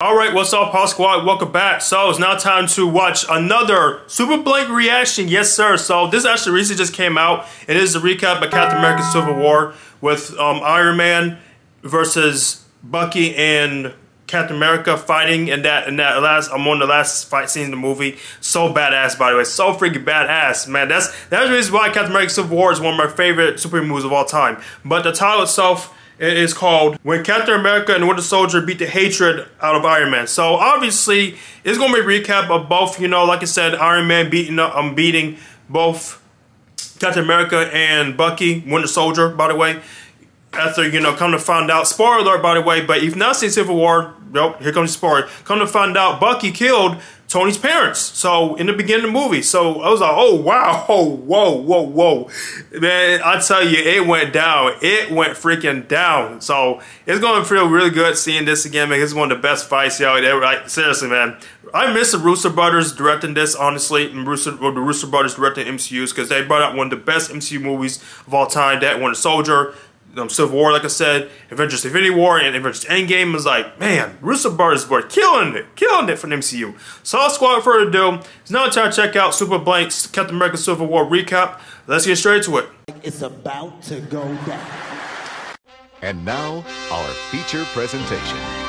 All right, what's up, Hawk Squad? Welcome back. So it's now time to watch another Super Blank reaction. Yes, sir. So this actually recently just came out. It is a recap of Captain America: Civil War with um, Iron Man versus Bucky and Captain America fighting in that in that last I'm on the last fight scene in the movie. So badass, by the way, so freaking badass, man. That's that's the reason why Captain America: Civil War is one of my favorite superhero movies of all time. But the title itself it is called When Captain America and Winter Soldier Beat the Hatred Out of Iron Man. So obviously, it's going to be a recap of both, you know, like I said, Iron Man beating up, um, beating both Captain America and Bucky, Winter Soldier, by the way. After, you know, come to find out, spoiler alert, by the way, but if you've not seen Civil War, nope, here comes the spoiler. Come to find out, Bucky killed Tony's parents. So in the beginning of the movie. So I was like, oh wow, oh, whoa, whoa, whoa. Man, I tell you, it went down. It went freaking down. So it's gonna feel really good seeing this again, man. It's one of the best fights, yo. Ever, like, seriously, man. I miss the Russo brothers directing this, honestly, and Russo, the Russo brothers directing MCUs because they brought out one of the best MCU movies of all time. That Winter Soldier um, Civil War, like I said, Avengers Infinity War, and Avengers Endgame was like, man, Russo brothers were killing it, killing it for the MCU. So, Hawk Squad, further ado, it's now time to check out Super Blank's Captain America Civil War recap. Let's get straight to it. It's about to go down. And now, our feature presentation.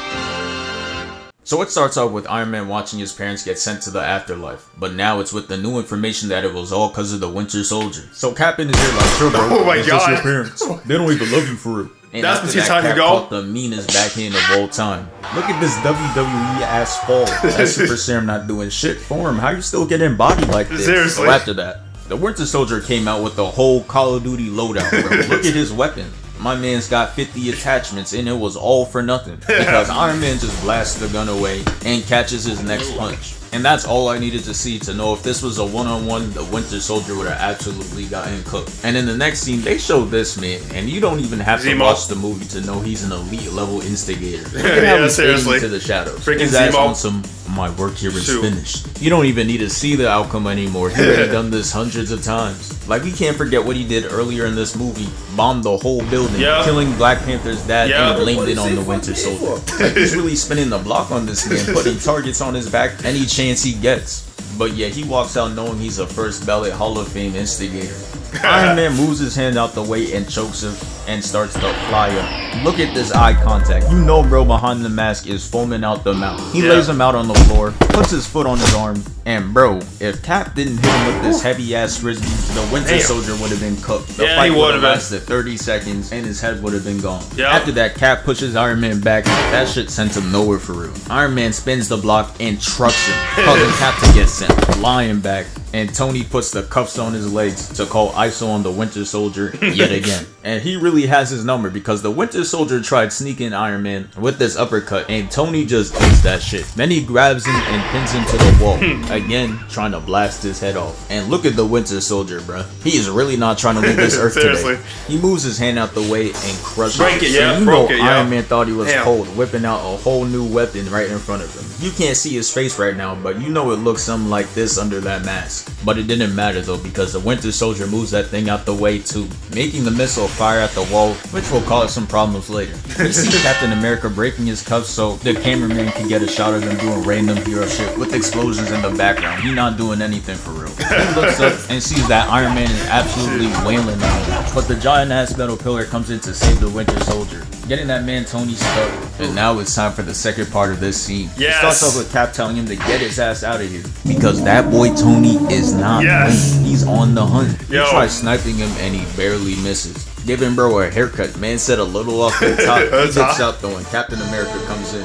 So it starts out with Iron Man watching his parents get sent to the afterlife, but now it's with the new information that it was all because of the Winter Soldier. So Captain is here like, sure bro, Oh my it's just God. your parents. They don't even love you for real. And That's after what you that, time to go? the meanest backhand of all time. Look at this WWE ass fall. That Super Serum not doing shit for him. How you still getting body like this? Seriously. So after that, the Winter Soldier came out with the whole Call of Duty loadout, bro. Look at his weapon. My man's got 50 attachments and it was all for nothing. Because Iron Man just blasts the gun away and catches his next punch. And that's all I needed to see to know if this was a one-on-one, the Winter Soldier would have absolutely gotten cooked. And in the next scene, they show this man, and you don't even have to watch the movie to know he's an elite level instigator. Yeah, at how he's fading seriously. into the shadows. Freaking His ass Zemo. on some, my work here is Shoot. finished. You don't even need to see the outcome anymore. He already done this hundreds of times. Like we can't forget what he did earlier in this movie. Bombed the whole building, Yeah. killing Black Panther's dad Yeah. and blamed it on the Winter Soldier. Like he's really spinning the block on this man, putting targets on his back any chance he gets. But yeah, he walks out knowing he's a first ballot Hall of Fame instigator. Iron Man moves his hand out the way and chokes him and starts to fly up. Look at this eye contact. You know bro behind the mask is foaming out the mouth. He Yeah. lays him out on the floor, puts his foot on his arm, and bro, if Cap didn't hit him with this heavy ass frisbee, the Winter Damn. Soldier would have been cooked. The Yeah, fight would have lasted 30 seconds and his head would have been gone. Yeah. After that, Cap pushes Iron Man back. That shit sent him nowhere for real. Iron Man spins the block and trucks him, causing Cap to get sent flying back. And Tony puts the cuffs on his legs to call ISO on the Winter Soldier yet again. And he really has his number because the Winter Soldier tried sneaking Iron Man with this uppercut, and Tony just does that shit. Then he grabs him and pins him to the wall, hmm. again trying to blast his head off. And look at the Winter Soldier, bruh. He is really not trying to leave this earth Seriously. today. He moves his hand out the way and crushes Break it, So yeah, you know it, yeah. Iron Man thought he was Damn. cold, whipping out a whole new weapon right in front of him. You can't see his face right now, but you know it looks something like this under that mask. But it didn't matter though, because the Winter Soldier moves that thing out the way too, making the missile fire at the wall, which will cause some problems later. We see Captain America breaking his cuffs so the cameraman can get a shot of him doing random hero shit with explosions in the background. He not doing anything for real. He looks up and sees that Iron Man is absolutely wailing on him. But the giant ass metal pillar comes in to save the Winter Soldier, getting that man Tony stuck. And now it's time for the second part of this scene. Yes. It starts off with Cap telling him to get his ass out of here. Because that boy Tony is not Yes. He's on the hunt. Yo. He tries sniping him and he barely misses. Giving bro a haircut. Man said a little off the top. He dips hot. out though and Captain America comes in.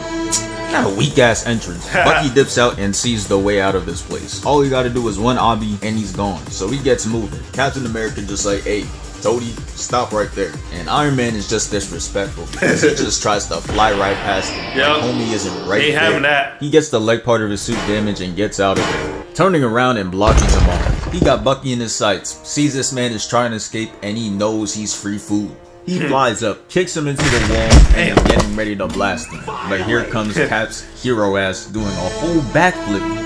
Not a weak ass entrance. Bucky dips out and sees the way out of this place. All he gotta do is one obby and he's gone. So he gets moving. Captain America just like, hey, Tony, stop right there. And Iron Man is just disrespectful because he just tries to fly right past him. Yup. Like homie isn't right Ain't there. having that. He gets the leg part of his suit damaged and gets out of there. Turning around and blocking him off. He got Bucky in his sights, sees this man is trying to escape, and he knows he's free food. He hmm. flies up, kicks him into the wall, and getting ready to blast him. But here comes Cap's hero ass doing a whole backflip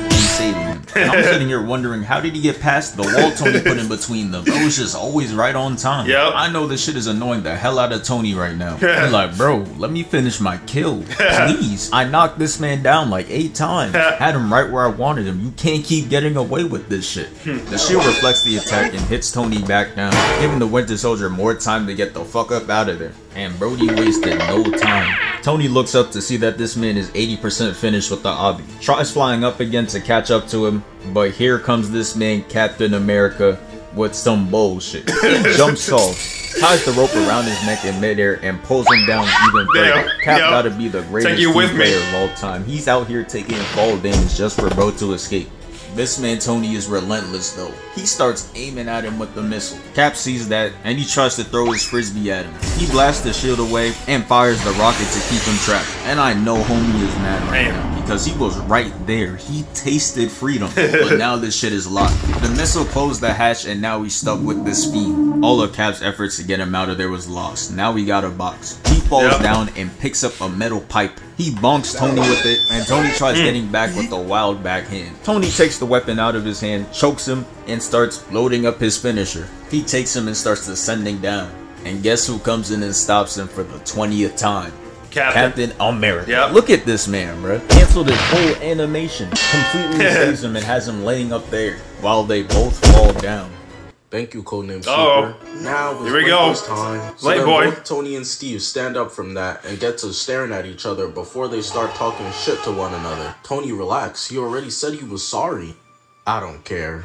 and saving him. And I'm sitting here wondering how did he get past the wall Tony put in between them? Bro was just always right on time. Yep. I know this shit is annoying the hell out of Tony right now. He's like, bro, let me finish my kill. Please. I knocked this man down like eight times. Had him right where I wanted him. You can't keep getting away with this shit. The shield reflects the attack and hits Tony back down, giving the Winter Soldier more time to get the fuck up out of there. And Brody wasted no time. Tony looks up to see that this man is 80% finished with the obby. Tries flying up again to catch up to him, but here comes this man, Captain America, with some bullshit. He jumps off, ties the rope around his neck in midair, and pulls him down even further. Cap yep. gotta be the greatest you team with me. player of all time. He's out here taking fall damage just for bro to escape. This man Tony is relentless though. He starts aiming at him with the missile. Cap sees that and he tries to throw his frisbee at him. He blasts the shield away and fires the rocket to keep him trapped. And I know homie is mad right now because he was right there. He tasted freedom. but now this shit is locked. The missile closed the hatch and now he's stuck with this fiend. All of Cap's efforts to get him out of there was lost. Now we got a box. He falls Yep. down and picks up a metal pipe. He bonks Tony with it, and Tony tries mm. getting back with a wild backhand. Tony takes the weapon out of his hand, chokes him, and starts loading up his finisher. He takes him and starts descending down. And guess who comes in and stops him for the 20th time? Captain. Captain America. Yep. Look at this man, bro. Canceled his whole animation, completely saves him, and has him laying up there while they both fall down. Thank you, Codename Uh-oh. Super. Now Here we go. it's time. So Late boy. both Tony and Steve stand up from that and get to staring at each other before they start talking shit to one another. Tony, relax. He already said he was sorry. I don't care.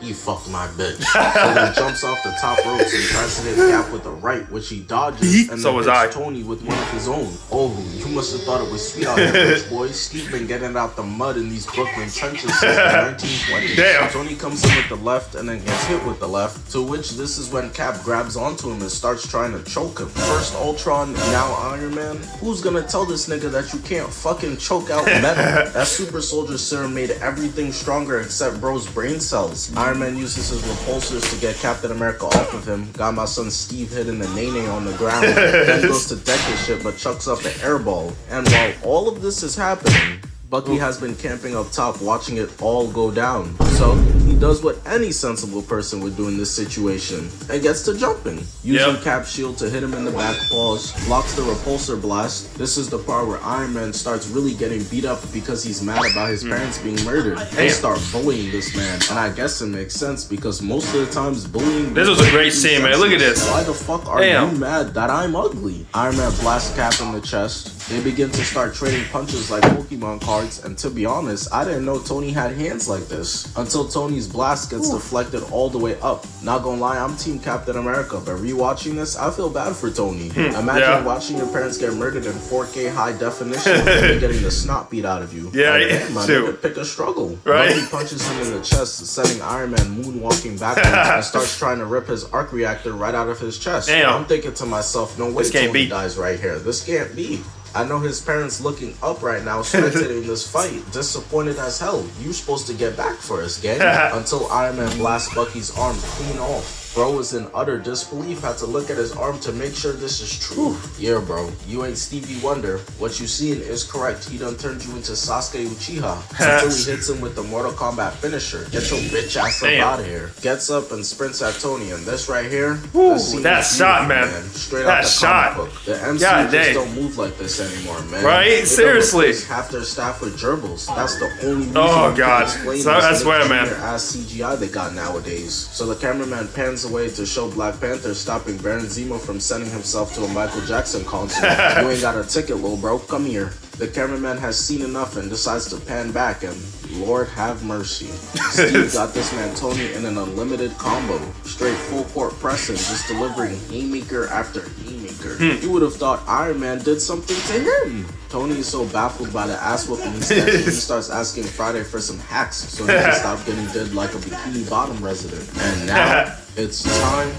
He fucked my bitch. so then jumps off the top ropes and tries to hit Cap with a right, which he dodges, and So then was hits I. Tony with one of his own. Oh, you must have thought it was sweet out here, bitch boy. Steve been getting out the mud in these Brooklyn trenches since the 1920s. Damn. Tony comes in with the left and then gets hit with the left, to which this is when Cap grabs onto him and starts trying to choke him. First Ultron, now Iron Man. Who's gonna tell this nigga that you can't fucking choke out metal? that super soldier serum made everything stronger except bro's brain cells. Iron Man uses his repulsors to get Captain America off of him. Got my son Steve hitting the nene on the ground. then goes to deck his shit but chucks up an airball. And while all of this is happening, Bucky oh. has been camping up top watching it all go down. So does what any sensible person would do in this situation and gets to jumping. Using Yep. Cap's shield to hit him in the back paws, blocks the repulsor blast. This is the part where Iron Man starts really getting beat up because he's mad about his hmm. parents being murdered. They start bullying this man. And I guess it makes sense because most of the times bullying This was a great scene, man. Look at this. Why the fuck are Damn. you mad that I'm ugly? Iron Man blasts Cap in the chest. They begin to start trading punches like Pokemon cards, and to be honest, I didn't know Tony had hands like this until Tony's blast gets deflected all the way up. Not gonna lie, I'm Team Captain America, but rewatching this, I feel bad for Tony. Imagine Hmm. yeah. watching your parents get murdered in 4K high definition and getting the snot beat out of you. Yeah, Like, yeah, damn, my too. nigga, pick a struggle. Right. Bucky punches him in the chest, sending Iron Man moonwalking backwards and starts trying to rip his arc reactor right out of his chest. Damn. I'm thinking to myself, no way This can't Tony be. dies right here. This can't be. I know his parents looking up right now, spectating this fight, disappointed as hell. You supposed to get back for us, gang. Until Iron Man blasts Bucky's arm clean off. Bro was in utter disbelief, had to look at his arm to make sure this is true. Yeah, bro, you ain't Stevie Wonder. What you seen is correct. He done turned you into Sasuke Uchiha. Until he hits him with the Mortal Kombat finisher. Get your bitch ass up out of here. Gets up and sprints at Tony, and this right here, scene that shot, beautiful, man. Straight That out the shot. comic book. The God just dang. don't move like this anymore, man. Right? They Seriously. Half their staff with gerbils. That's the only reason Oh, God. So- I swear, man. Ass CGI they got nowadays. So the cameraman pans away to show Black Panther stopping Baron Zemo from sending himself to a Michael Jackson concert. you ain't got a ticket, little bro. Come here. The cameraman has seen enough and decides to pan back and Lord have mercy. Steve got this man Tony in an unlimited combo. Straight full court pressing, just delivering haymaker after haymaker. You would have thought Iron Man did something to him. Tony is so baffled by the ass whooping he's he starts asking Friday for some hacks so he can stop getting did like a bikini bottom resident. And now it's time.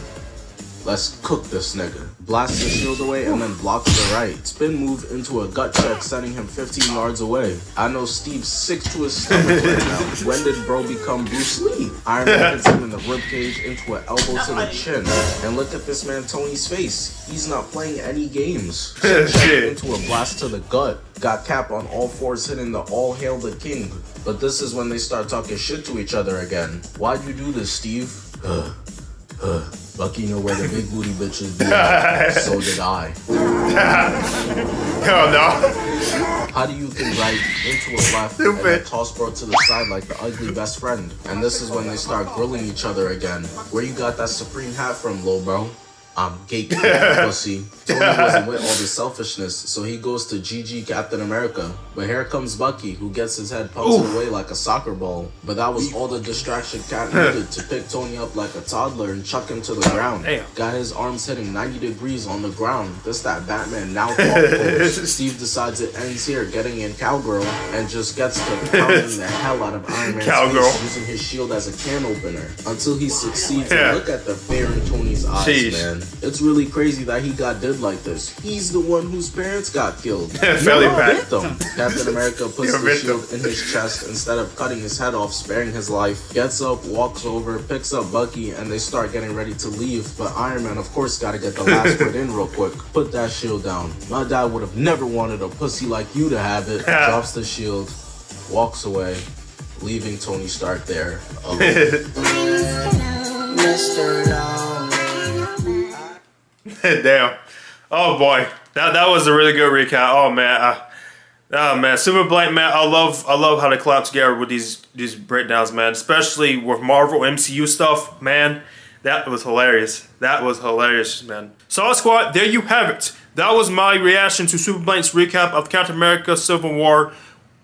Let's cook this nigga. blasts the shield away, and then blocks the right. Spin move into a gut check, sending him 15 yards away. I know Steve's sick to his stomach right now. When did bro become Bruce Lee? Iron Man hits him in the ribcage into an elbow to the chin. And look at this man Tony's face. He's not playing any games. Shit. into a blast to the gut. Got Cap on all fours hitting the all hail the king. But this is when they start talking shit to each other again. Why'd you do this, Steve? Bucky know where the big booty bitches be. so did I. Hell no. How do you think right into a left and Stupid. then toss bro to the side like the ugly best friend? And this is when they start grilling each other again. Where you got that Supreme hat from, low bro? I'm gatekeeping pussy. Tony wasn't with all the selfishness, so he goes to GG Captain America. But here comes Bucky, who gets his head punched away like a soccer ball. But that was all the distraction Cap needed to pick Tony up like a toddler and chuck him to the ground. Damn. Got his arms hitting 90 degrees on the ground. This that Batman now thought. Steve decides it ends here, getting in cowgirl, and just gets to pounding the hell out of Iron Man's Cowgirl. face, using his shield as a can opener until he succeeds. Yeah. And look at the fear in Tony's eyes, Sheesh. man. It's really crazy that he got did like this. He's the one whose parents got killed. Fairly bad. victim. Captain America puts You're the victim. shield in his chest instead of cutting his head off, sparing his life. Gets up, walks over, picks up Bucky, and they start getting ready to leave. But Iron Man, of course, got to get the last word in real quick. Put that shield down. My dad would have never wanted a pussy like you to have it. Drops the shield, walks away, leaving Tony Stark there. alone. Damn. Oh boy, that that was a really good recap. Oh man, oh man, Super Blank man. I love I love how they collab together with these these breakdowns, man. Especially with Marvel MCU stuff, man. That was hilarious. That was hilarious, man. So squad, there you have it. That was my reaction to Super Blank's recap of Captain America: Civil War,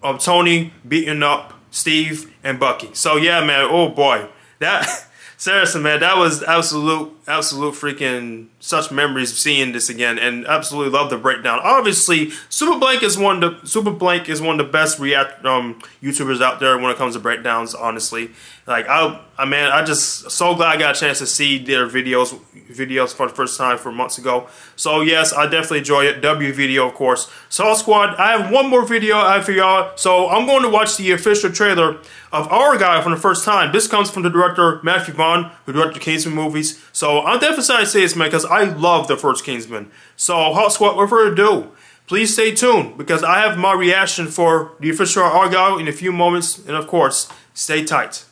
of Tony beating up Steve and Bucky. So yeah, man. Oh boy, that seriously, man, that was absolute, absolute freaking such memories of seeing this again, and absolutely love the breakdown. Obviously, Super Blank is one of the Super Blank is one of the best react um YouTubers out there when it comes to breakdowns. Honestly, like I, I man, I just so glad I got a chance to see their videos videos for the first time for months ago. So yes, I definitely enjoy it. W video, of course. So Squad, I have one more video I have for y'all. So I'm going to watch the official trailer of Argylle for the first time. This comes from the director Matthew Vaughn, who directed the Kingsman movies. I'm definitely excited this man because I love the first Kingsman. So Hawk Squad, without further ado, please stay tuned because I have my reaction for the official Argylle in a few moments, and of course, stay tight.